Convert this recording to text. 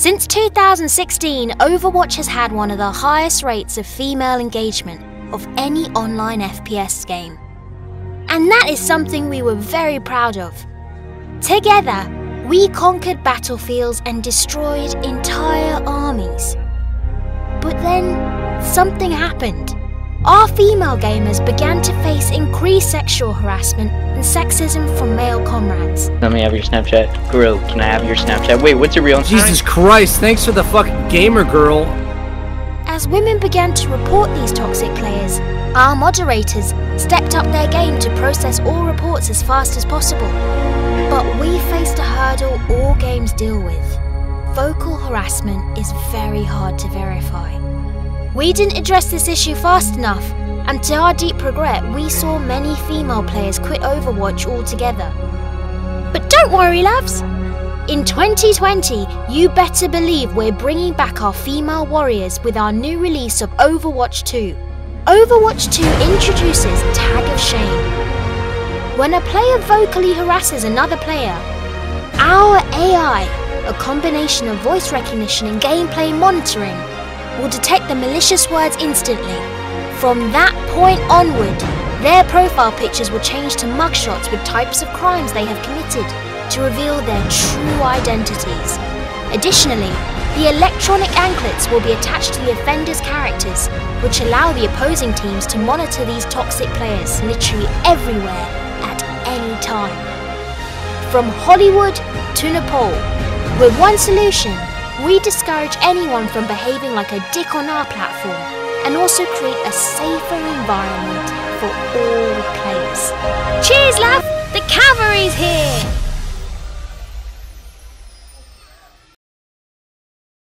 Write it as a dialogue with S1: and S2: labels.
S1: Since 2016, Overwatch has had one of the highest rates of female engagement of any online FPS game. And that is something we were very proud of. Together, we conquered battlefields and destroyed entire armies. But then, something happened. Our female gamers began to face increased sexual harassment and sexism from male comrades.
S2: Let me have your Snapchat. Girl, can I have your Snapchat? Wait, what's your real
S3: Jesus Christ, thanks for the fucking gamer girl.
S1: As women began to report these toxic players, our moderators stepped up their game to process all reports as fast as possible. But we faced a hurdle all games deal with. Vocal harassment is very hard to verify. We didn't address this issue fast enough, and to our deep regret, we saw many female players quit Overwatch altogether. But don't worry, loves! In 2020, you better believe we're bringing back our female warriors with our new release of Overwatch 2. Overwatch 2 introduces Tag of Shame. When a player vocally harasses another player, our AI, a combination of voice recognition and gameplay monitoring, will detect the malicious words instantly. From that point onward, their profile pictures will change to mugshots with types of crimes they have committed to reveal their true identities. Additionally, the electronic anklets will be attached to the offender's characters, which allow the opposing teams to monitor these toxic players literally everywhere at any time. From Hollywood to Nepal, with one solution we discourage anyone from behaving like a dick on our platform and also create a safer environment for all players. Cheers, love! The cavalry's here!